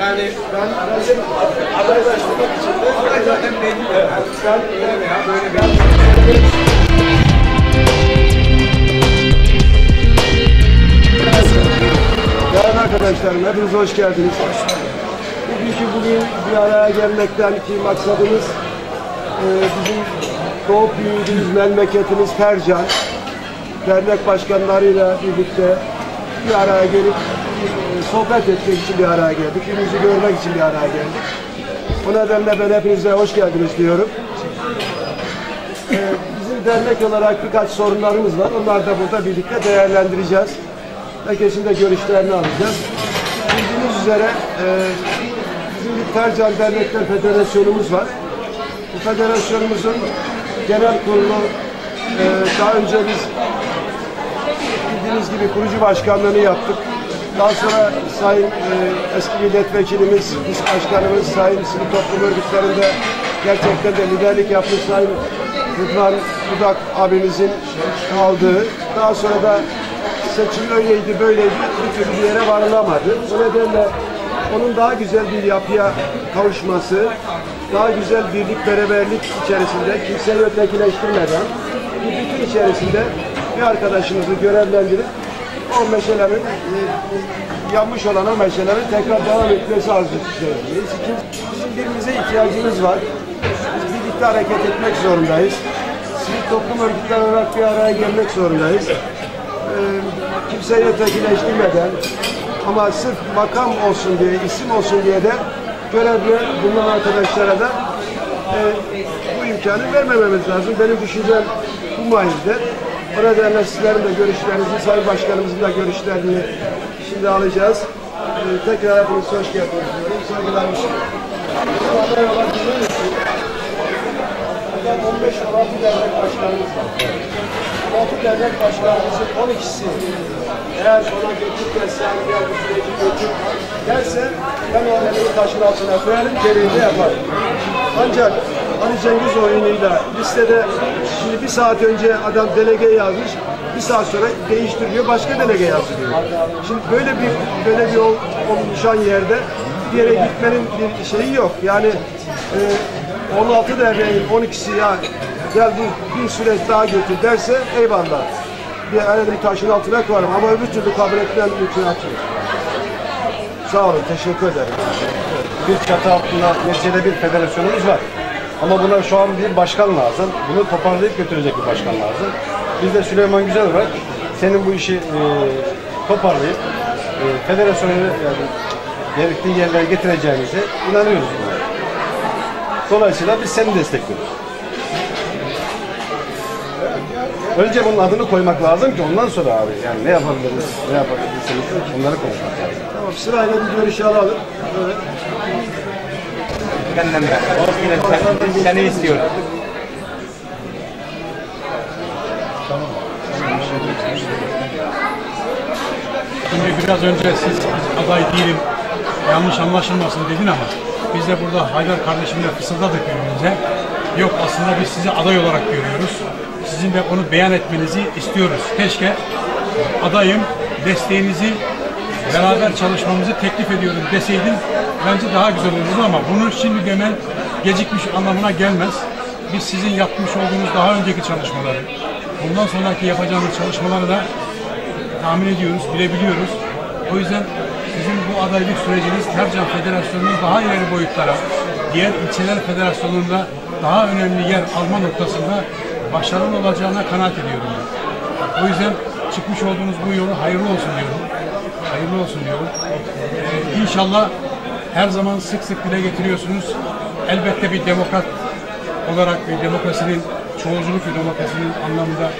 Yani ben adaylaştırmak için de aday zaten belli. Yani sen öyle veya böyle bir Değerli arkadaşlarım, hepiniz hoş geldiniz. Bugünkü bugün bir araya gelmekten ki maksadımız e, bizim doğup büyüdüğümüz memleketimiz Tercan, dernek başkanlarıyla birlikte bir araya gelip e, sohbet etmek için bir araya geldik. Birbirimizi görmek için bir araya geldik. Bu nedenle ben hepinize hoş geldiniz diyorum. E, bizim dernek olarak birkaç sorunlarımız var. Onları da burada birlikte değerlendireceğiz. Herkesin de görüşlerini alacağız. Bildiğiniz üzere e, bizim bir Tercan Dernekler Federasyonumuz var. Bu federasyonumuzun genel kurulu daha önce biz bildiğiniz gibi kurucu başkanlığını yaptık. Daha sonra Sayın e, eski milletvekilimiz, biz başkanımız, Sayın sivil toplum örgütlerinde gerçekten de liderlik yapmış Sayın Rıdvan Budak abimizin aldığı, daha sonra da seçim öyleydi böyleydi bir türlü bir yere varılamadı. O nedenle onun daha güzel bir yapıya kavuşması, daha güzel birlik beraberlik içerisinde kimseyi ötekileştirmeden bir bütün içerisinde bir arkadaşımızı görevlendirip o meşelerin e, yanmış olan o meşelerin tekrar devam etmesi arzusu içerisindeyiz. Bizim birbirimize ihtiyacımız var. Biz birlikte hareket etmek zorundayız. Sivil toplum örgütleri olarak bir araya gelmek zorundayız e, kimseyi ötekileştirmeden ama sırf makam olsun diye, isim olsun diye de görevli bulunan arkadaşlara da e, bu imkanı vermememiz lazım. Benim düşüncem bu mahiyette. O nedenle sizlerin de görüşlerinizi, Sayın Başkanımızın da görüşlerini şimdi alacağız. E, tekrar hepiniz hoş geldiniz diyorum. Saygılarımı sunuyorum. Bu aday olan biliyor musun? Buradan 15 16 dernek başkanımız var. 16 dernek başkanımızın 12'si eğer ona götür desem ya bu süreci götür derse ben o elimi taşın altına koyarım gereğini yaparım. Ancak Ali Cengiz oyunuyla listede şimdi bir saat önce adam delege yazmış bir saat sonra değiştiriyor başka delege yazdırıyor. Şimdi böyle bir böyle bir ol- oluşan yerde bir yere gitmenin bir şeyi yok. Yani e, 16 devrenin 12'si ya gel bir, bir süreç daha götür derse eyvallah. Bir elimi taşın altına koyarım ama öbür türlü kabul etmem mümkünatı yok. Sağ olun, teşekkür ederim. bir çatı altında neticede bir federasyonumuz var. Ama buna şu an bir başkan lazım. Bunu toparlayıp götürecek bir başkan lazım. Biz de Süleyman Güzel olarak senin bu işi e, toparlayıp e, federasyonu yani, gerektiği yerlere getireceğimize inanıyoruz. Buna. Dolayısıyla biz seni destekliyoruz. Önce bunun adını koymak lazım ki ondan sonra abi yani ne yapabiliriz, ne yapabilirsiniz onları konuşmak lazım. Tamam, sırayla bir görüş alalım. Evet. Benden de. Yine sen, seni istiyorum. Şimdi biraz önce siz aday değilim, yanlış anlaşılmasın dedin ama biz de burada Haydar kardeşimle fısıldadık birbirimize. Yok aslında biz sizi aday olarak görüyoruz. Sizin de onu beyan etmenizi istiyoruz. Keşke adayım, desteğinizi, beraber çalışmamızı teklif ediyorum deseydin bence daha güzel olurdu ama bunu şimdi demen gecikmiş anlamına gelmez. Biz sizin yapmış olduğunuz daha önceki çalışmaları, bundan sonraki yapacağınız çalışmaları da tahmin ediyoruz, bilebiliyoruz. O yüzden sizin bu adaylık süreciniz Tercan Federasyonu'nun daha ileri boyutlara, diğer ilçeler federasyonunda daha önemli yer alma noktasında başarılı olacağına kanaat ediyorum. ben. O yüzden çıkmış olduğunuz bu yolu hayırlı olsun diyorum. Hayırlı olsun diyorum. Ee, inşallah her zaman sık sık dile getiriyorsunuz. Elbette bir demokrat olarak bir demokrasinin, çoğulculuk bir demokrasinin anlamında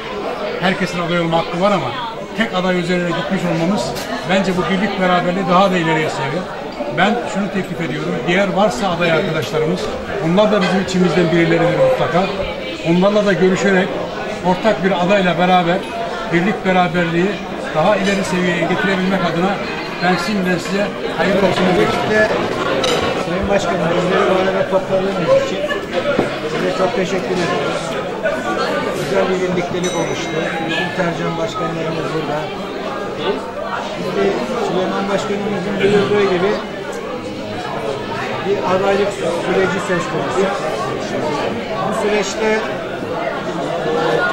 herkesin aday olma hakkı var ama tek aday üzerine gitmiş olmamız bence bu birlik beraberliği daha da ileriye seviyor. Ben şunu teklif ediyorum. Diğer varsa aday arkadaşlarımız, onlar da bizim içimizden birileridir mutlaka. Onlarla da görüşerek ortak bir adayla beraber birlik beraberliği daha ileri seviyeye getirebilmek adına ben şimdiden size hayırlı olsun diliyorum. Öncelikle Sayın Başkanım bizleri bu arada topladığınız için size çok teşekkür ediyoruz. Güzel bir birliktelik oluştu. Bütün tercüman başkanlarımız burada. Şimdi Süleyman Başkanımızın buyurduğu gibi bir adaylık süreci söz konusu. Bu süreçte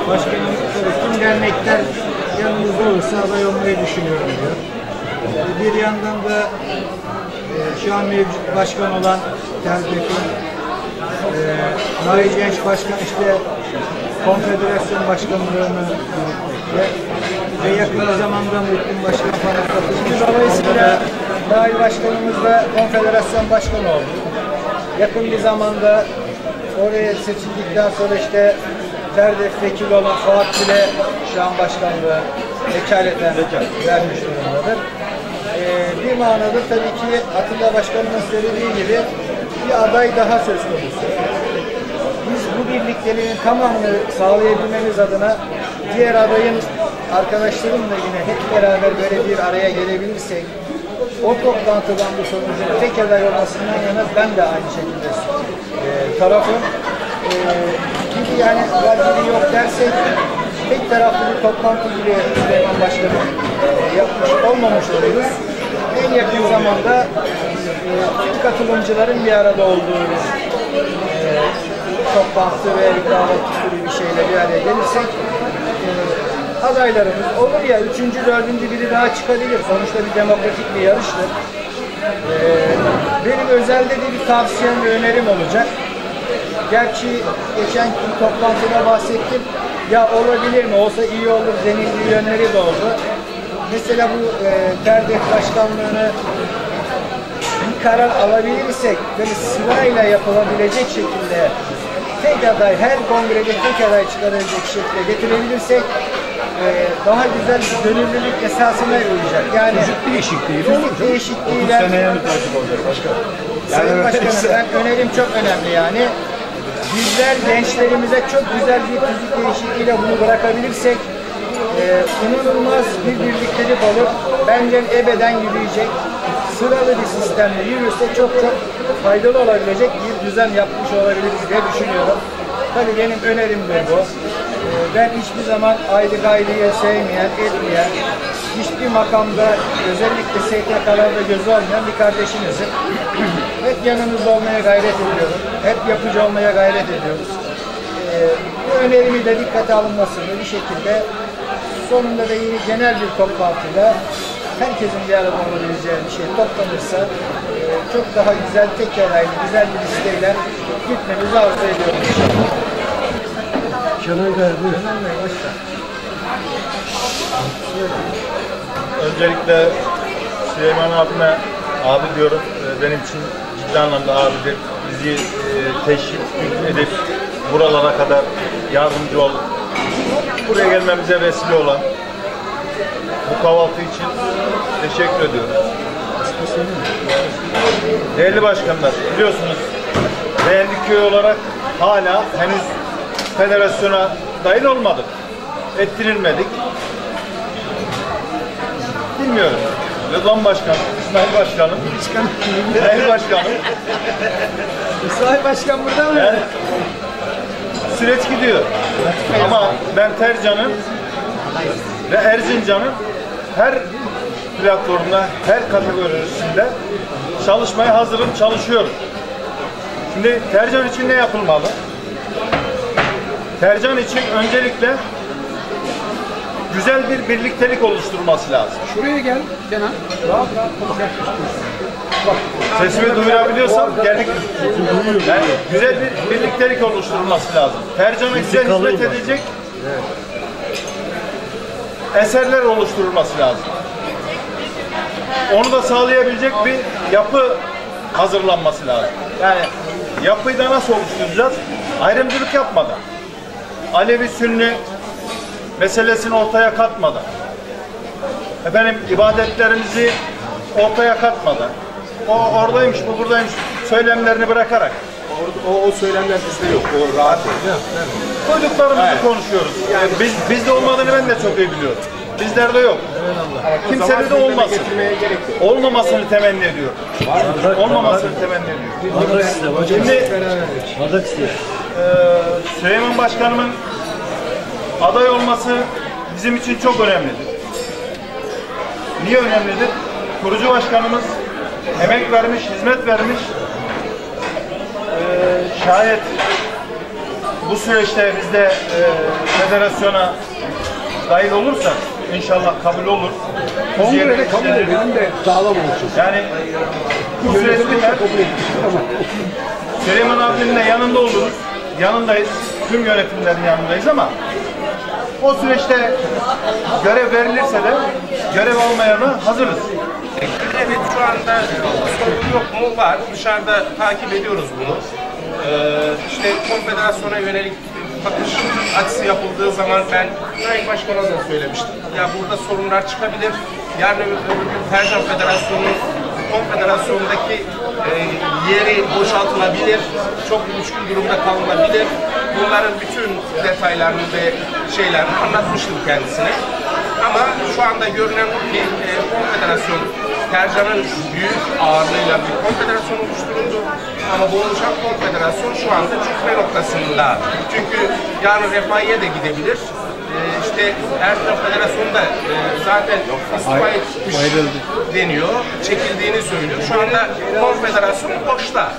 başkanım tabii tüm dernekler yanımızda olursa aday olmayı düşünüyorum diyor. Bir yandan da e, şu an mevcut başkan olan TERDEK'in e, Nail Genç Başkan işte konfederasyon başkanlığını yürütmekte ve yakın zamanda Muhittin Başkan falan katılmış. Dolayısıyla Nail Başkanımız da konfederasyon başkanı oldu. Yakın bir zamanda oraya seçildikten sonra işte TERDEF vekili olan Fuat bile şu an başkanlığı vekaleten vermiş durumdadır. Ee, bir manada tabii ki Atilla Başkanımın söylediği gibi bir aday daha söz konusu. Biz bu birlikteliğin tamamını sağlayabilmemiz adına diğer adayın arkadaşlarımla yine hep beraber böyle bir araya gelebilirsek o toplantıdan bu sonucun tek aday olmasından yana ben de aynı şekilde e, tarafım. E, gibi yani valideliği yok dersek tek taraflı bir toplantı gibi Süleyman Başkanım e, yapmış olmamış oluruz. En yakın zamanda e, katılımcıların bir arada olduğu e, toplantı ve davet türü bir şeyle bir araya gelirsek e, adaylarımız olur ya üçüncü, dördüncü biri daha çıkabilir. Sonuçta bir demokratik bir yarıştır. E, benim özelde de bir tavsiyem ve önerim olacak. Gerçi geçen toplantıda bahsettim. Ya olabilir mi? Olsa iyi olur denildiği yönleri de oldu. Mesela bu e, TERDEF başkanlığını bir karar alabilirsek böyle sırayla yapılabilecek şekilde tek aday, her kongrede tek aday çıkarabilecek şekilde getirebilirsek e, daha güzel bir gönüllülük esasına uyacak. Yani çocuk değişikliği, çocuk değişikliğiyle Seneye mi takip olacak başkan? Sayın Başkanım ben önerim çok önemli yani. Bizler gençlerimize çok güzel bir fizik değişikliğiyle bunu bırakabilirsek e, inanılmaz bir birliktelik olur. Bence ebeden yürüyecek. Sıralı bir sistemle yürürse çok çok faydalı olabilecek bir düzen yapmış olabiliriz diye düşünüyorum. Tabii benim önerim de bu. E, ben hiçbir zaman ayrı gayrıyı sevmeyen, etmeyen, hiçbir makamda özellikle STK'larda gözü olmayan bir kardeşinizim. Hep yanınızda olmaya gayret ediyorum. Hep yapıcı olmaya gayret ediyoruz. Ee, bu önerimi de dikkate alınmasını bir şekilde sonunda da yine genel bir toplantıyla herkesin bir arada olabileceği bir şey toplanırsa e, çok daha güzel tek yaraylı, güzel bir listeyle gitmemizi arzu ediyorum. Kenan buyur. Kenan Bey, başla. Öncelikle Süleyman abime abi diyorum. Ee, Benim için ciddi anlamda abidir. Bizi e, teşvik edip buralara kadar yardımcı ol. Buraya gelmemize vesile olan bu kahvaltı için teşekkür ediyorum. Değerli başkanlar, biliyorsunuz Beğendik köy olarak hala henüz federasyona dahil olmadık. Ettirilmedik. Bilmiyorum. Rıdvan Başkan, İsmail Başkanım, İsmail Başkanım. İsmail Başkan burada mı? Yani süreç gidiyor. Ama ben Tercan'ın ve Erzincan'ın her platformda, her kategorisinde çalışmaya hazırım, çalışıyorum. Şimdi Tercan için ne yapılmalı? Tercan için öncelikle güzel bir birliktelik oluşturması lazım. Şuraya gel Kenan. Sesimi duyurabiliyorsam gerek yani güzel bir birliktelik oluşturulması lazım. Tercüme güzel hizmet edecek eserler oluşturulması lazım. Onu da sağlayabilecek bir yapı hazırlanması lazım. Yani yapıyı da nasıl oluşturacağız? Ayrımcılık yapmadan. Alevi Sünni meselesini ortaya katmadan. Efendim ibadetlerimizi ortaya katmadan. O oradaymış, bu buradaymış söylemlerini bırakarak. O, o söylemler bizde yok. O rahat. Duyduklarımızı konuşuyoruz. Yani biz bizde olmadığını ben de çok iyi biliyorum. Bizlerde yok. Kimsede de olmasın. Olmamasını temenni ediyorum. Olmamasını temenni ediyorum. Şimdi Bardak eee, Süleyman Başkanımın aday olması bizim için çok önemlidir. Niye önemlidir? Kurucu başkanımız emek vermiş, hizmet vermiş. Ee, şayet bu süreçte biz de e, federasyona dahil olursak inşallah kabul olur. Kongrede kabul edelim de sağlam olsun. Yani bu süreçte Süleyman abinin de yanında oluruz. Yanındayız. Tüm yönetimlerin yanındayız ama o süreçte görev verilirse de görev almaya da hazırız. Evet şu anda sorun yok mu? Var. Dışarıda takip ediyoruz bunu. Ee, işte konfederasyona yönelik bakış açısı yapıldığı zaman ben Sayın Başkan'a da söylemiştim. Ya burada sorunlar çıkabilir. Yarın öbür gün Tercan Federasyonu'nun konfederasyondaki e, yeri boşaltılabilir. Çok müşkül durumda kalınabilir. Bunların bütün detaylarını ve şeylerini anlatmıştım kendisine. Ama şu anda görünen o ki e, konfederasyon Tercan'ın büyük ağırlığıyla bir konfederasyon oluşturuldu. Ama bu oluşan konfederasyon şu anda çökme noktasında. Çünkü yarın refahiye de gidebilir. E, işte Erdoğan Federasyonu da e, zaten istifa etmiş deniyor. Çekildiğini söylüyor. Şu anda konfederasyon boşta.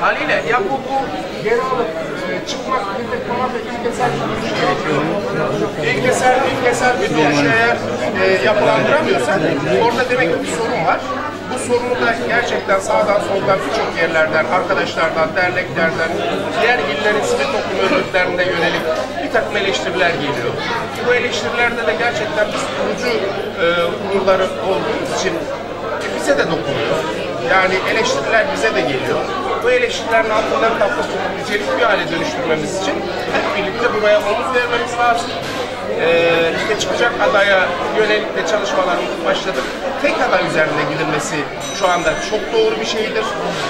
Haliyle ya bu, bu geri alıp e, çıkmak, bir tamam ilkesel bir duruş gerekiyor. İlkesel, ilkesel bir duruş eğer e, yapılandıramıyorsan orada demek ki bir sorun var. Bu sorunu da gerçekten sağdan soldan birçok yerlerden, arkadaşlardan, derneklerden, diğer illerin sivil toplum örgütlerine yönelik bir takım eleştiriler geliyor. Bu eleştirilerde de gerçekten biz kurucu e, kurulları olduğumuz için bize de dokunuyor. Yani eleştiriler bize de geliyor. Bu eleştirilerin altından kalkıp nicelik bir hale dönüştürmemiz için hep birlikte buraya omuz vermemiz lazım. Ee, işte çıkacak adaya yönelik de çalışmalarımız başladık. Tek aday üzerinde gidilmesi şu anda çok doğru bir şeydir.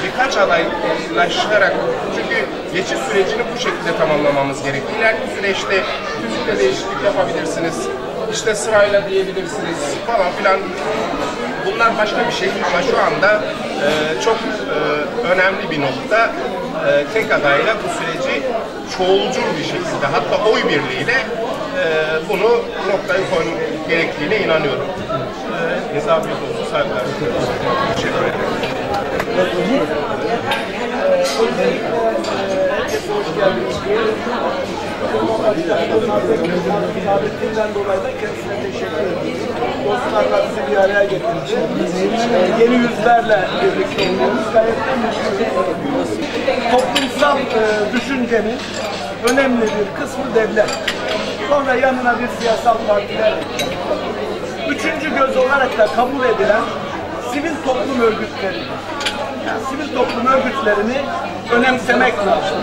Birkaç adaylaşarak çünkü geçiş sürecini bu şekilde tamamlamamız gerekiyor. İleriki süreçte tüzükte değişiklik yapabilirsiniz. İşte sırayla diyebilirsiniz falan filan Bunlar başka bir şey ama şu anda e, çok e, önemli bir nokta. E, tek adayla bu süreci çoğulcul bir şekilde hatta oy birliğiyle e, bunu noktaya koymak gerektiğine inanıyorum. E, Hepinize afiyet olsun. Saygılar. Teşekkür ederim. Davetliğinden dolayı da kendisine teşekkür ediyoruz. Dostlarla bir araya getirmiş. Ee, yeni yüzlerle birlikte oluyoruz. Gayet. Toplumsal e, düşüncenin önemli bir kısmı devlet. Sonra yanına bir siyasal partiler. Üçüncü göz olarak da kabul edilen sivil toplum örgütleri. Sivil toplum örgütlerini önemsemek lazım.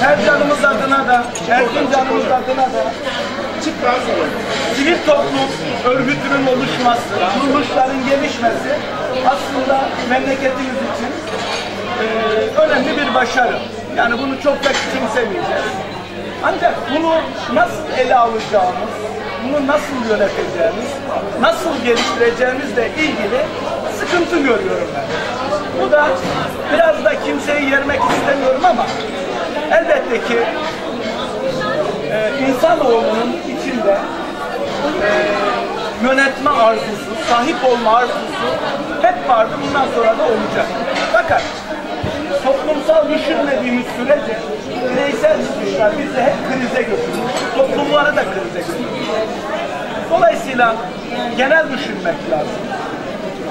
Her canımız adına da, Erkin canımız adına da çıkan sivil toplum örgütünün oluşması, kuruluşların gelişmesi aslında memleketimiz için e, önemli bir başarı. Yani bunu çok da küçümsemeyeceğiz. Ancak bunu nasıl ele alacağımız, bunu nasıl yöneteceğimiz, nasıl geliştireceğimizle ilgili sıkıntı görüyorum ben. Bu da biraz da kimseyi yermek istemiyorum ama elbette ki e, insanoğlunun içinde e, yönetme arzusu, sahip olma arzusu hep vardı, bundan sonra da olacak. Fakat toplumsal düşünmediğimiz sürece bireysel çıkışlar bizi hep krize götürür. Toplumları da krize götürür. Dolayısıyla genel düşünmek lazım.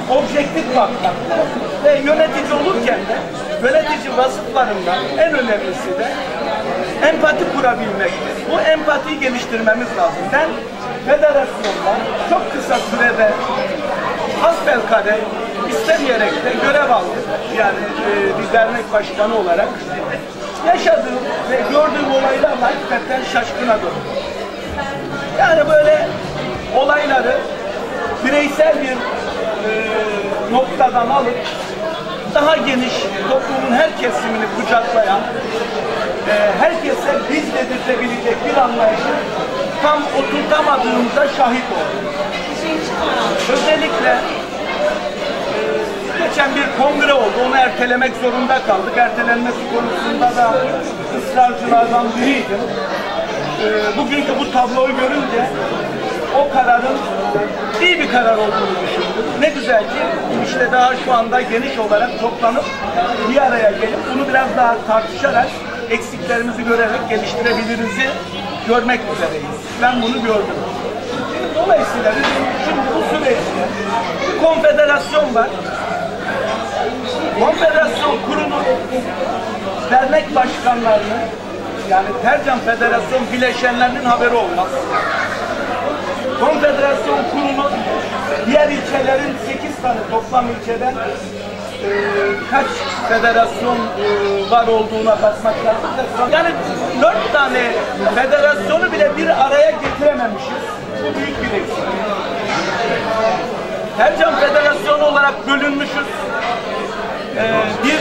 Objektif bakmak lazım. Ve yönetici olurken de yönetici vasıflarından en önemlisi de empati kurabilmektir. Bu empatiyi geliştirmemiz lazım. Ben federasyonda çok kısa sürede hasbelkader istemeyerek de görev aldım. Yani e, bir dernek başkanı olarak yaşadığım ve gördüğüm olaylarla hakikaten şaşkına döndüm. Yani böyle olayları bireysel bir noktadan alıp daha geniş toplumun her kesimini kucaklayan, e, herkese biz dedirtebilecek bir anlayışı tam oturtamadığımıza şahit oldum. Özellikle e, geçen bir kongre oldu, onu ertelemek zorunda kaldık. Ertelenmesi konusunda da ısrarcılardan biriydim. E, bugünkü bu tabloyu görünce o kararın iyi bir karar olduğunu düşündüm. Ne güzel ki işte daha şu anda geniş olarak toplanıp bir araya gelip bunu biraz daha tartışarak eksiklerimizi görerek geliştirebilirizi görmek üzereyiz. Ben bunu gördüm. Dolayısıyla şimdi bu süreçte bir konfederasyon var. Konfederasyon kurulu dernek başkanlarının yani Tercan Federasyon bileşenlerinin haberi olmaz. Konfederasyon kurulu diğer ilçelerin 8 tane toplam ilçeden e, kaç federasyon e, var olduğuna bakmak lazım. Yani 4 tane federasyonu bile bir araya getirememişiz. Bu büyük bir eksik. Tercan Federasyonu olarak bölünmüşüz. Ee, bir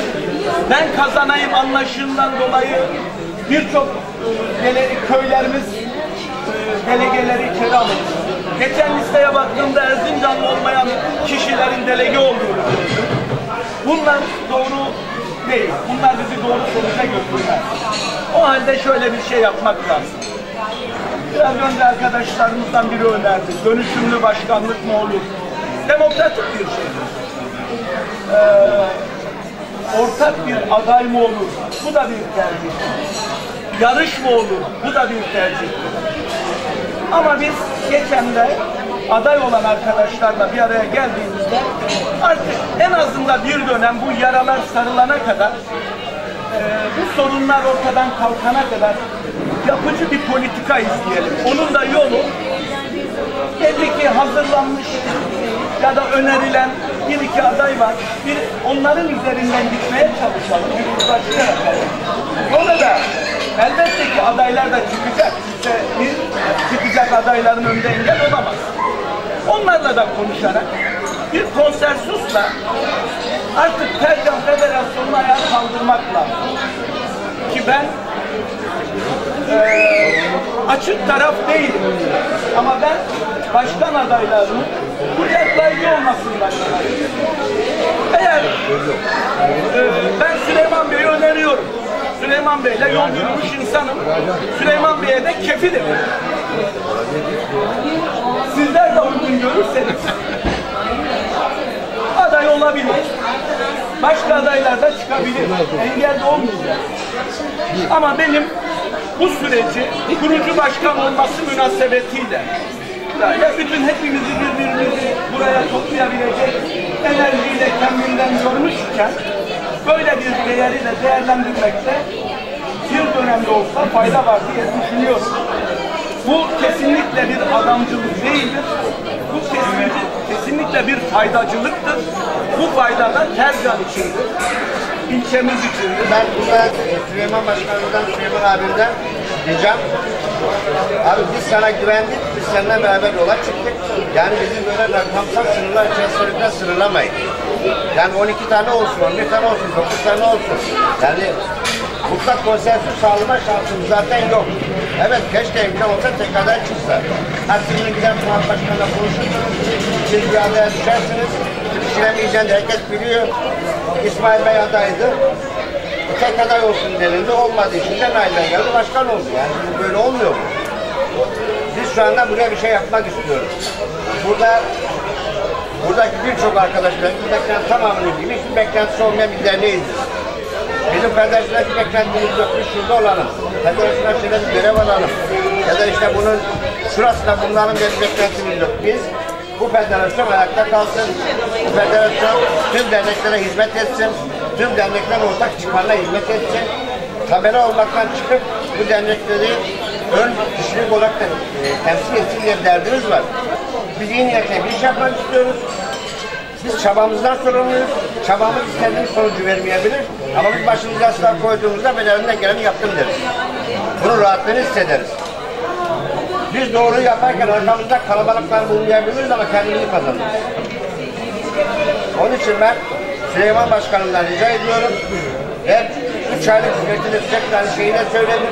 ben kazanayım anlaşından dolayı birçok e, köylerimiz e, delegeleri içeri alındı. Geçen listeye baktığımda Erzincanlı olmayan kişilerin delege olduğunu. Bunlar doğru değil. Bunlar bizi doğru sonuca götürmez. O halde şöyle bir şey yapmak lazım. Biraz önce arkadaşlarımızdan biri önerdi. Dönüşümlü başkanlık mı olur? Demokratik bir şey. ortak bir aday mı olur? Bu da bir tercih. Yarış mı olur? Bu da bir tercih. Ama biz geçen de aday olan arkadaşlarla bir araya geldiğimizde artık en azından bir dönem bu yaralar sarılana kadar e, bu sorunlar ortadan kalkana kadar yapıcı bir politika izleyelim. Onun da yolu belli ki hazırlanmış ya da önerilen bir iki aday var. Bir onların üzerinden gitmeye çalışalım. Bir uzlaşma yapalım. Sonra da elbette ki adaylar da çıkacak. İşte bir çıkacak adayların önünde engel olamaz. Onlarla da konuşarak bir konsensusla artık Tercan Federasyonu'nu ayağa kaldırmak lazım. Ki ben eee, açık taraf değilim. Ama ben başkan adaylarının kucaklayıcı olmasından yanayım. Eğer eee, ben Süleyman Bey'i öneriyorum. Süleyman Bey'le yol yürümüş insanım. Süleyman Bey'e de kefilim. Sizler de uygun görürseniz aday olabilir. Başka adaylar da çıkabilir. Engel de olmayacak. Ama benim bu süreci kurucu başkan olması münasebetiyle böyle bütün hepimizi birbirimizi buraya toplayabilecek enerjiyle kendinden görmüşken böyle bir değeri de değerlendirmekte bir dönemde olsa fayda var diye düşünüyorum. Bu kesinlikle bir adamcılık değildir. Bu kesinlikle, kesinlikle bir faydacılıktır. Bu fayda da Tercan içindir. İlçemiz içindir. Ben burada Süleyman Başkanımızdan, Süleyman abimden diyeceğim. Abi biz sana güvendik, biz seninle beraber yola çıktık. Yani bizim böyle rakamsal sınırlar içerisinde sınırlamayın. Yani 12 tane olsun, 11 tane olsun, 9 tane olsun. Yani mutlak konsensus sağlama şansımız zaten yok. Evet keşke imkan olsa tekrardan çıksa. Aslında gider Murat Başkan'la konuşursunuz. Siz bir adaya düşersiniz. Düşüremeyeceğini herkes biliyor. İsmail Bey adaydı. Tek aday olsun denildi. Olmadı için de Nail'den geldi. Başkan oldu. Yani bu böyle olmuyor mu? Biz şu anda buraya bir şey yapmak istiyoruz. Burada buradaki birçok arkadaşlar, buradakilerin tamamının gibi hiçbir beklentisi olmayan bir derneğiz. Bizim bir beklentimiz yok. Biz şurada olalım. Federasyona şöyle bir görev alalım. Ya da işte bunun şurasında diye bir beklentimiz yok. Biz bu federasyon ayakta kalsın. Bu federasyon tüm derneklere hizmet etsin. Tüm dernekler ortak çıkarına hizmet etsin. Tabela olmaktan çıkıp bu dernekleri ön kişilik olarak da e, temsil etsin diye derdimiz var. Biz iyi niyetle bir iş yapmak istiyoruz. Biz çabamızdan sorumluyuz. Çabamız istediğimiz sonucu vermeyebilir. Ama biz başımıza silah koyduğumuzda ben elimden geleni yaptım deriz. Bunun rahatlığını hissederiz. Biz doğru yaparken arkamızda kalabalıklar bulunmayabiliriz ama kendimizi kazanırız. Onun için ben Süleyman Başkanım'dan rica ediyorum. Ve üç aylık ücretini tekrar şeyi de söyledim.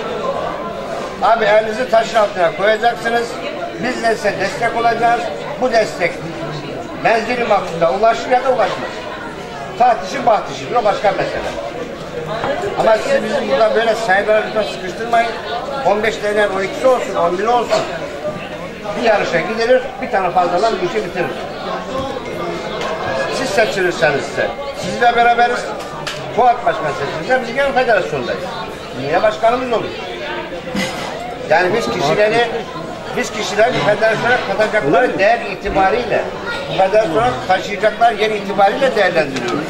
Abi elinizi taşın altına koyacaksınız. Biz de size destek olacağız. Bu destek menzili maksuduna ulaşır ya da ulaşmaz. Tahtişi bahtişi. O başka mesele. Ama siz bizi burada böyle sayılara lütfen sıkıştırmayın. 15 tane 12'si olsun, 11 olsun. Bir yarışa gidilir, bir tane fazladan bu işi bitirir. Siz seçilirseniz ise, sizle beraberiz. Fuat Başkan seçilirse biz gene federasyondayız. Niye başkanımız olur? Yani biz kişileri, biz kişiler federasyona katacakları değer itibariyle, bu federasyona taşıyacaklar yer itibariyle değerlendiriyoruz.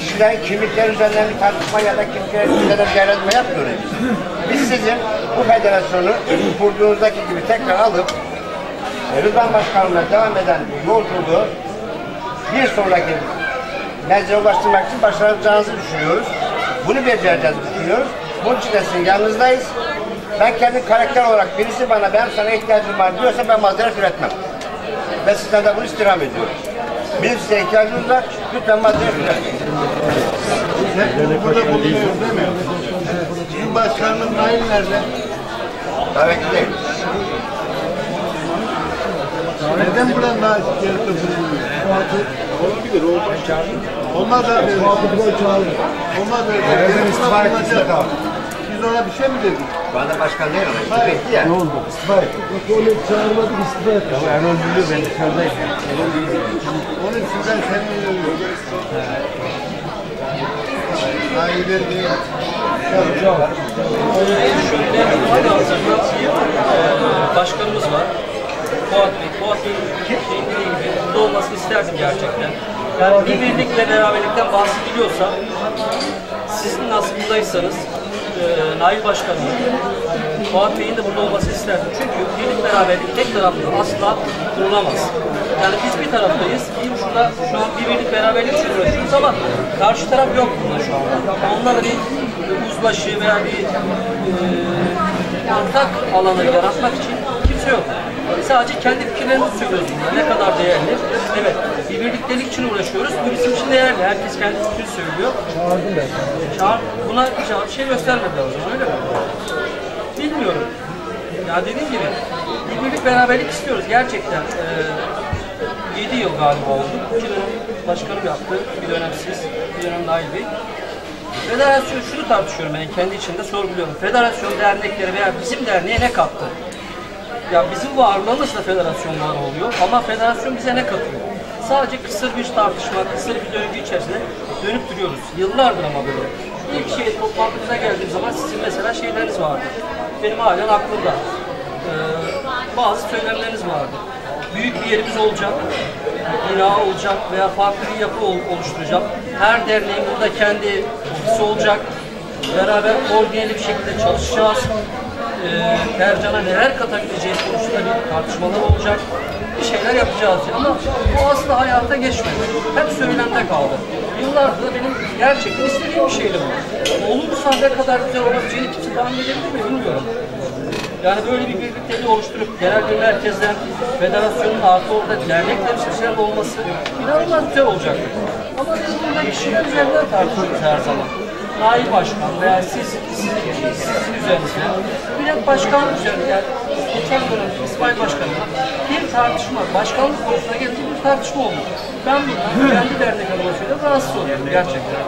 Kişilerin kimlikleri üzerinden bir tartışma ya da kimlikleri üzerinden değerlendirme yapmıyoruz. Biz sizin bu federasyonu kurduğunuzdaki gibi tekrar alıp Rıdvan Başkanım'la devam eden yolculuğu bir sonraki meclise ulaştırmak için başaracağınızı düşünüyoruz. Bunu becereceğiz düşünüyoruz. Bunun için de sizin yanınızdayız. Ben kendi karakter olarak birisi bana ben sana ihtiyacım var diyorsa ben mazeret üretmem. Ve sizden de bunu istirham ediyorum. Bizim size ihtiyacımız var. Lütfen üretmeyin. Burada bulunuyoruz değil mi? Cumhurbaşkanının Nail nerede? Tabii ki değil. Neden buradan daha şikayette bulunuyor? Olabilir, o Onlar da Onlar da Neden istifa etmişse kaldı. Biz ona bir şey mi dedik? Şu anda başkan değil ama istifa etti ya. oldu? İstifa etti. Onu çağırmadık, istifa etti. Erol biliyor ben dışarıdayım. Onun için ben seni uyarıyorum. Nail'den değil. Şöyle hali hazırda bir e, başkanımız var. Fuat Bey. Fuat Bey'in şeyinde gibi burada olmasını isterdim gerçekten. Yani bir birlik ve beraberlikten bahsediliyorsa sizin nasibindaysanız e, Nail Başkanım, e, Fuat Bey'in de burada olmasını isterdim. Çünkü birlik beraberlik tek taraflı asla kurulamaz. Yani biz bir taraftayız, bir şurada şu an bir birlik beraberlik için uğraşıyoruz ama karşı taraf yok burada şu anda. Onlarla bir uzlaşı veya bir e, ortak alanı yaratmak için kimse yok. Sadece kendi fikirlerimizi söylüyoruz bunlar. Ne kadar değerli. Evet, bir birliktelik için uğraşıyoruz. Bu bizim için değerli. Herkes kendi fikrini söylüyor. Çağırdım ben. Çağır, buna bir şey göstermediler o zaman öyle mi? Bilmiyorum. Ya dediğim gibi bir birlik beraberlik istiyoruz gerçekten. Ee, 7 yıl galiba oldu. İki dönem başkanım yaptı. Bir dönem siz, bir dönem Nail Bey. Federasyon şunu tartışıyorum ben kendi içimde sorguluyorum. Federasyon dernekleri veya bizim derneğe ne kattı? Ya bizim varlığımızla federasyon var oluyor ama federasyon bize ne katıyor? Sadece kısır bir tartışma, kısır bir döngü içerisinde dönüp duruyoruz. Yıllardır ama böyle. İlk şey toplantımıza geldiğim zaman sizin mesela şeyleriniz vardı. Benim halen aklımda. Ee, bazı söylemleriniz vardı. Büyük bir yerimiz olacak, bina olacak veya farklı bir yapı ol- oluşturacak. Her derneğin burada kendi ofisi olacak. Beraber koordineli bir şekilde çalışacağız. Ee, Ercan'a neler katabileceğiz konusunda bir tartışmalar olacak. Bir şeyler yapacağız. Ama bu asla hayata geçmedi. Hep söylemde kaldı. Yıllardır da benim gerçekten istediğim bir şeydi bu. Olursa ne kadar güzel olabileceğini kimse tahmin edebilir mi bilmiyorum. Yani böyle bir birlikteliği oluşturup genel bir merkezden federasyonun artı orada dernek temsilcilerinin olması inanılmaz güzel olacak. Ama biz burada kişiler üzerinden tartışıyoruz her zaman. Nail Başkan veya siz, siz sizin üzerinizde bir de başkanlık üzerinde yani geçen dönem İsmail Başkan'la bir tartışma, başkanlık konusuna gelince bir tartışma oldu. Ben bundan kendi dernek adına söylüyorum, rahatsız oluyorum gerçekten.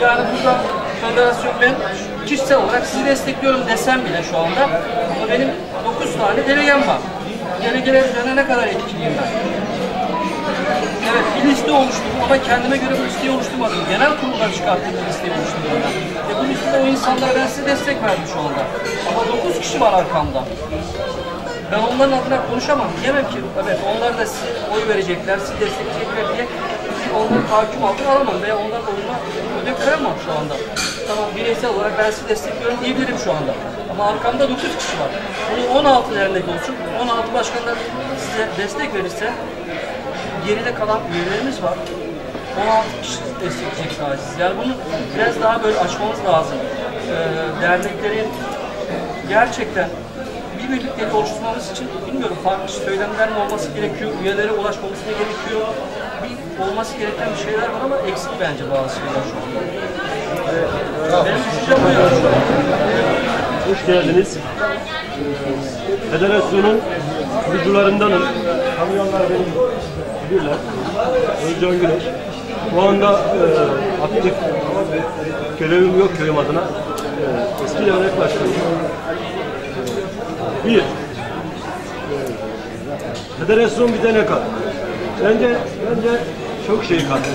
Yani burada federasyon ben kişisel olarak sizi destekliyorum desem bile şu anda ama benim 9 tane delegem var. Delegeler üzerine ne kadar etkiliyim ben? Evet bir liste oluşturdum ama kendime göre bu listeyi oluşturmadım. Genel kuruldan çıkarttığım bir listeyi oluşturdum. Ve bu listede o insanlara ben size destek verdim şu anda. Ama 9 kişi var arkamda. Ben onların adına konuşamam. Diyemem ki evet onlar da size oy verecekler, sizi destekleyecekler diye onları tahakküm altına alamam veya onların oyuna ödül kıramam şu anda. Tamam bireysel olarak ben sizi destekliyorum diyebilirim şu anda. Ama arkamda 9 kişi var. Bunu 16 dernek olsun, 16 başkanlar size destek verirse geride kalan üyelerimiz var. 16 kişi destekleyecek sadece. Yani bunu biraz daha böyle açmamız lazım. Ee, derneklerin gerçekten bir birlikteliği oluşturmamız için bilmiyorum farklı söylemler mi olması gerekiyor, üyelere ulaşmamız mı gerekiyor? Bir olması gereken bir şeyler var ama eksik bence bazı şeyler şu anda. Benim düşüncem bu. Hoş geldiniz. Federasyonun kurucularındanım. Tanıyanlar beni bilirler. Özcan Güneş. Bu anda e, aktif görevim yok köyüm adına. E, eski dernek başkanıyım. Bir, e, federasyon bize ne kattı? Bence, bence çok şey kattı.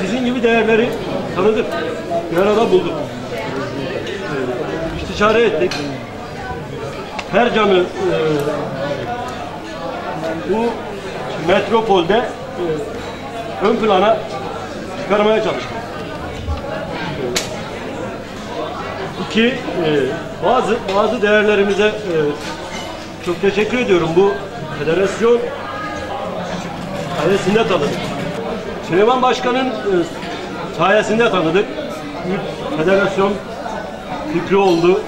Sizin gibi değerleri tanıdık. Bir arada bulduk. Ee, istişare ettik. Her canı e, bu metropolde e, ön plana çıkarmaya çalıştık. İki, e, bazı bazı değerlerimize e, çok teşekkür ediyorum. Bu federasyon sayesinde tanıdık. Süleyman Başkan'ın sayesinde tanıdık. Federasyon fikri oldu.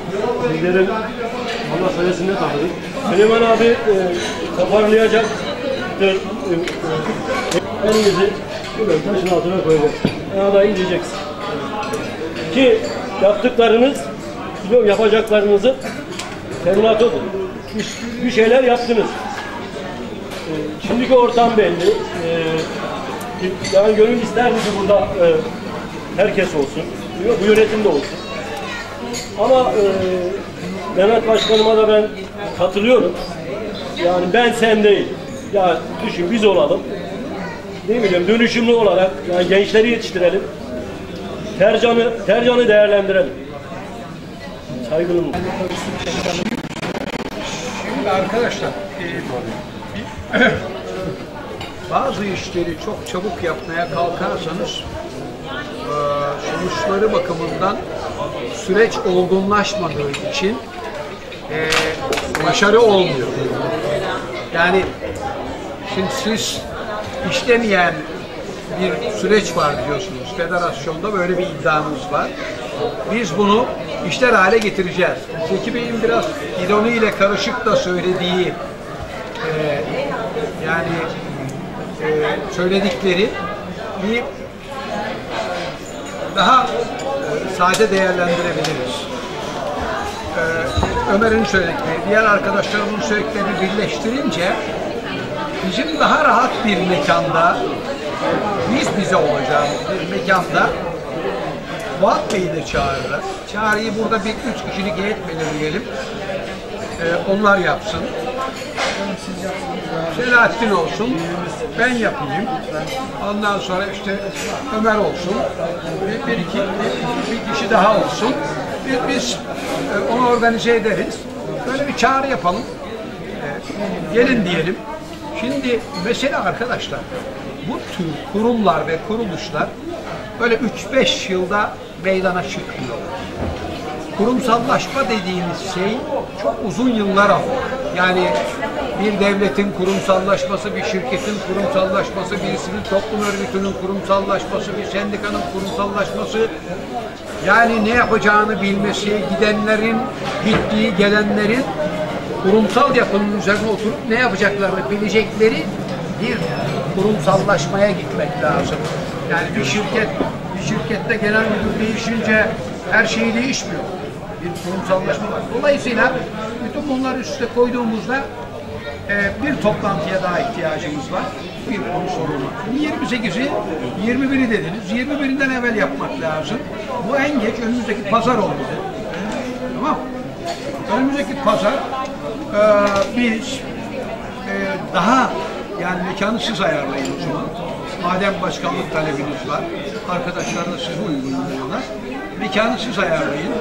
Bizlerin Allah sayesinde tanıdık. Süleyman abi e. E, elinizi böyle taşın altına koyacaksın. Adayı diyeceksin. Ki yaptıklarınız, biliyorum yapacaklarınızı teminatıdır. Bir, bir şeyler yaptınız. E, şimdiki ortam belli. E, yani gönül isterdi ki burada e, herkes olsun. Bu yönetimde olsun. Ama e, Mehmet Başkanıma da ben katılıyorum. Yani ben sen değil. Ya düşün biz olalım. Ne bileyim dönüşümlü olarak yani gençleri yetiştirelim. Tercan'ı Tercan'ı değerlendirelim. Saygılı Şimdi arkadaşlar e, bazı işleri çok çabuk yapmaya kalkarsanız e, sonuçları bakımından süreç olgunlaşmadığı için e, başarı olmuyor. Yani şimdi siz işlemeyen bir süreç var biliyorsunuz. Federasyonda böyle bir iddiamız var. Biz bunu işler hale getireceğiz. Zeki Bey'in biraz ironiyle karışık da söylediği e, yani e, söyledikleri bir daha e, sade değerlendirebiliriz. E, Ömer'in söyledikleri, diğer arkadaşlarımın söylediklerini birleştirince bizim daha rahat bir mekanda biz bize olacağımız bir mekanda Fuat Bey'i de çağırırız. Çağrıyı burada bir üç kişilik heyet belirleyelim. Ee, onlar yapsın. Selahattin olsun. Ben yapayım. Ondan sonra işte Ömer olsun. Bir, bir iki bir, bir kişi daha olsun. Biz, biz e, onu organize ederiz. Böyle bir çağrı yapalım. Ee, gelin diyelim. Şimdi mesele arkadaşlar bu tür kurumlar ve kuruluşlar böyle 3-5 yılda meydana çıkmıyor. Kurumsallaşma dediğimiz şey çok uzun yıllar alır. Yani bir devletin kurumsallaşması, bir şirketin kurumsallaşması, bir toplum örgütünün kurumsallaşması, bir sendikanın kurumsallaşması, yani ne yapacağını bilmesi, gidenlerin, gittiği, gelenlerin kurumsal yapının üzerine oturup ne yapacaklarını bilecekleri bir kurumsallaşmaya gitmek lazım. Yani bir şirket, bir şirkette genel müdür değişince her şey değişmiyor. Bir kurumsallaşma var. Dolayısıyla bütün bunları üste koyduğumuzda e, bir toplantıya daha ihtiyacımız var. Bir konu sorunu. 28'i, 21'i dediniz. 21'inden evvel yapmak lazım. Bu en geç önümüzdeki pazar olmalı. Tamam Önümüzdeki pazar biz e, daha yani mekanı siz ayarlayın o zaman. Madem başkanlık talebiniz var, arkadaşlar da sizi uygun buluyorlar. Mekanı siz ayarlayın.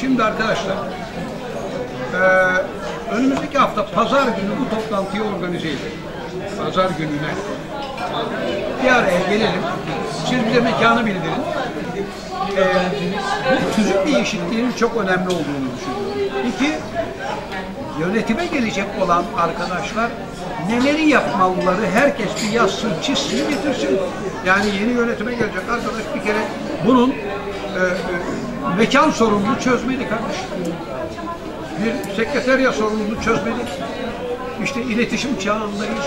Şimdi arkadaşlar, e, önümüzdeki hafta pazar günü bu toplantıyı organize edin. Pazar gününe. Bir araya gelelim. Siz bize mekanı bildirin. E, bu tüzük değişikliğinin çok önemli olduğunu düşünüyorum. İki, yönetime gelecek olan arkadaşlar neleri yapmalıları herkes bir yazsın, çizsin, getirsin. Yani yeni yönetime gelecek arkadaş bir kere bunun e, e, mekan sorununu çözmeli kardeşim. Bir sekreterya sorununu çözmeli. İşte iletişim çağındayız.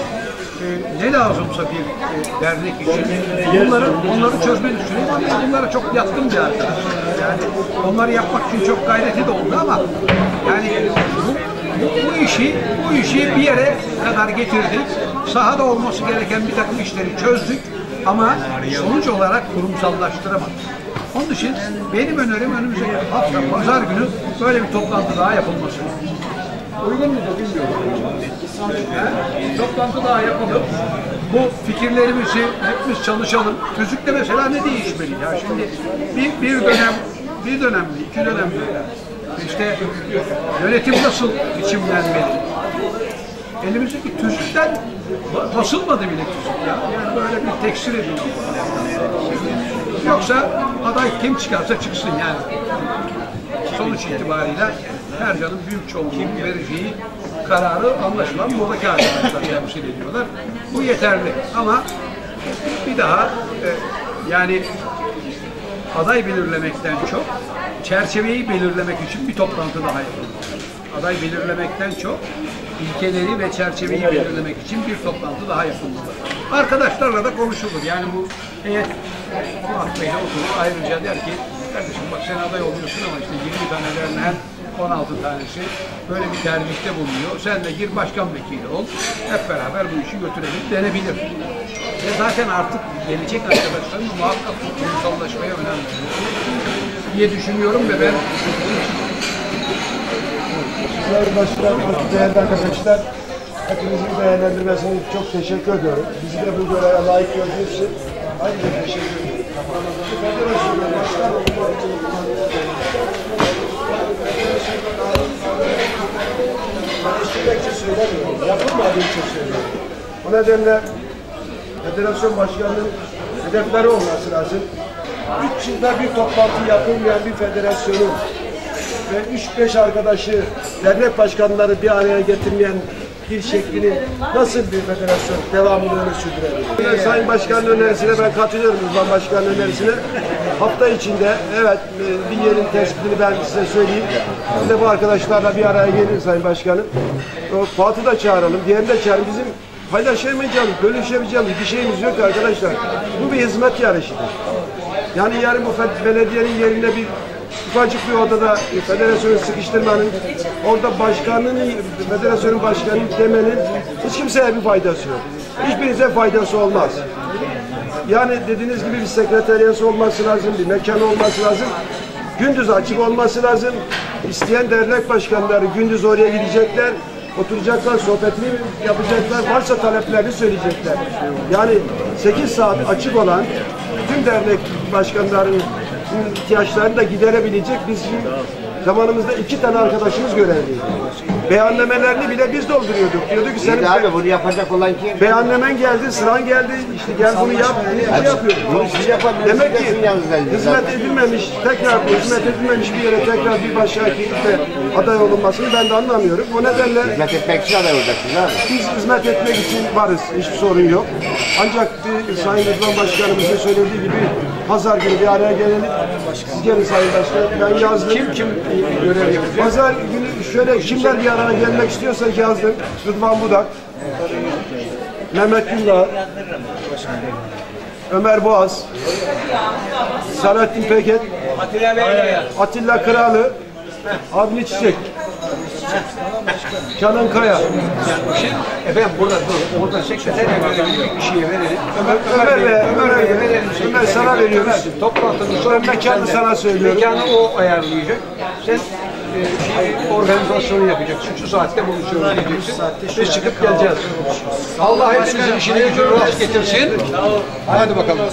E, ne lazımsa bir e, dernek için bunları, onları çözmeli. Süleyman Bey bunlara çok yatkın bir arkadaş. Yani onları yapmak için çok gayreti de oldu ama yani bu, bu, işi bu işi bir yere kadar getirdik. Sahada olması gereken bir takım işleri çözdük ama sonuç olarak kurumsallaştıramadık. Onun için benim önerim önümüzdeki hafta pazar günü böyle bir toplantı daha yapılması. Uygun mudur bilmiyorum. Toplantı daha yapalım. Bu fikirlerimizi hepimiz çalışalım. Tüzükte mesela ne değişmeli ya? Şimdi bir, bir dönem, bir dönem mi, iki dönem mi? İşte yönetim nasıl biçimlenmeli? Elimizdeki tüzükten ba- basılmadı bile tüzük ya. Yani böyle bir tekstil edildi. Yoksa aday kim çıkarsa çıksın yani. Sonuç itibariyle Ercan'ın büyük çoğunluğun vereceği kararı anlaşılan buradaki arkadaşlar temsil ediyorlar. Bu yeterli ama bir daha e, yani aday belirlemekten çok çerçeveyi belirlemek için bir toplantı daha yapılır. Aday belirlemekten çok ilkeleri ve çerçeveyi belirlemek için bir toplantı daha yapılmalı. Arkadaşlarla da konuşulur. Yani bu heyet Fuat Bey'le oturup ayrıca der ki kardeşim bak sen aday oluyorsun ama işte 20 tanelerin her 16 tanesi böyle bir tercihte bulunuyor. Sen de gir başkan vekili ol. Hep beraber bu işi götürelim denebilir. Ve zaten artık gelecek arkadaşların muhakkak bu kurumsallaşmaya önem veriyor diye düşünüyorum ve ben Sayın Başkan, değerli arkadaşlar, hepinizin değerlendirmesini çok teşekkür ediyorum. Bizi de bu göreve layık gördüğünüz için ayrıca teşekkür ediyorum. Başkan olmak için söylemiyorum, yapılmadığı için söylüyorum. O nedenle federasyon başkanının hedefleri olması lazım. Üç yılda bir toplantı yapılmayan bir federasyonun ve 3-5 arkadaşı dernek başkanları bir araya getirmeyen bir şeklinin nasıl bir federasyon devamlılığını sürdürebilir? Ee, Sayın Başkan'ın önerisine ben katılıyorum Uzman Başkan'ın önerisine. Hafta içinde evet e, bir yerin tespitini ben size söyleyeyim. Biz de bu arkadaşlarla bir araya gelir Sayın Başkanım. Fuat'ı da çağıralım, diğerini de çağıralım. Bizim paylaşamayacağımız, bölüşemeyeceğimiz bir şeyimiz yok arkadaşlar. Bu bir hizmet yarışıdır. Yani yarın bu belediyenin yerine bir ufacık bir odada federasyonu sıkıştırmanın, orada başkanını, federasyonun başkanı demenin hiç kimseye bir faydası yok. Hiçbirinize faydası olmaz. Yani dediğiniz gibi bir sekreteriyası olması lazım, bir mekan olması lazım. Gündüz açık olması lazım. İsteyen dernek başkanları gündüz oraya gidecekler, oturacaklar, sohbetini yapacaklar, varsa taleplerini söyleyecekler. Yani 8 saat açık olan tüm dernek başkanlarının ihtiyaçlarını da giderebilecek bizim zamanımızda iki tane arkadaşımız görevliydi. Beyannamelerini bile biz dolduruyorduk. Diyorduk ki senin abi bunu yapacak olan kim? Beyannamen geldi, sıran geldi, işte gel bunu yap, şey yapıyorduk. Bunu siz yapabilirsiniz. Demek ki yalnız hizmet edilmemiş, tekrar hizmet edilmemiş bir yere tekrar bir başka ekiple aday olunmasını ben de anlamıyorum. O nedenle Hizmet etmek için aday olacaksınız abi. biz hizmet etmek için varız, hiçbir sorun yok. Ancak bir Sayın Rıdvan Başkanımızın söylediği gibi pazar günü bir araya gelelim. Siz gelin Sayın Başkan, ben yazdım. Kim kim görev yapacak? Pazar günü şöyle kimler bir araya gelmek istiyorsa yazdım. Rıdvan Budak, Mehmet Gündağ, Ömer Boğaz, Selahattin Peket, Atilla Kralı, Avni Çiçek, Canan Kaya, efendim burada dur. Orada sekreterle görevli bir kişiye verelim. Ömer, Ömer ve Ömer, Ömer'e verelim. Ömer sana veriyoruz. Toplantının sonra mekanı sana söylüyorum. Mekanı o ayarlayacak. Sen e, şey, organizasyonu yapacaksın. Şu saatte buluşuyoruz diyeceksin. Biz çıkıp geleceğiz. Allah hepimizin işini gücünü rast getirsin. Hadi bakalım.